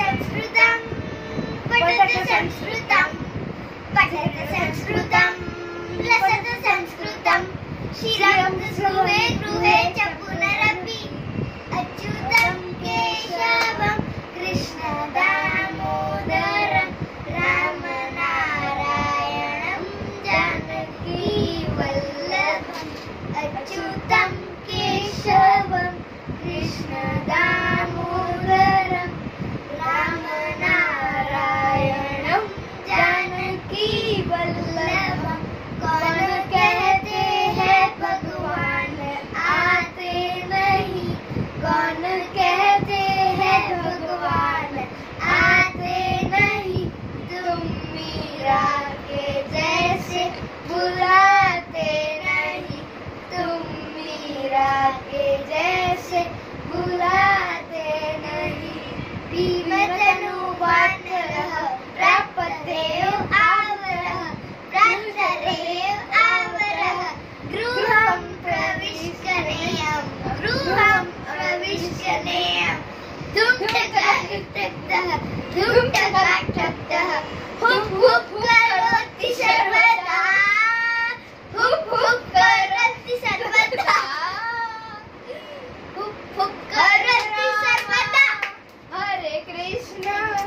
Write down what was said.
संस्कृतं पठत पठत संस्कृतं लसत संस्कृतं शिरं गृहे गृहे च पुनरपि। अच्युतं केशवं, कृष्णदामोदरं, रामनारायणं जानकीवल्लभम् कृष्णदामोदरं कहते हैं भगवान, आते नहीं तुम मीरा के जैसे, बुलाते नहीं तुम मीरा के जैसे, बुलाते नहीं। भीम वानरः प्रापते हरे कृष्णा।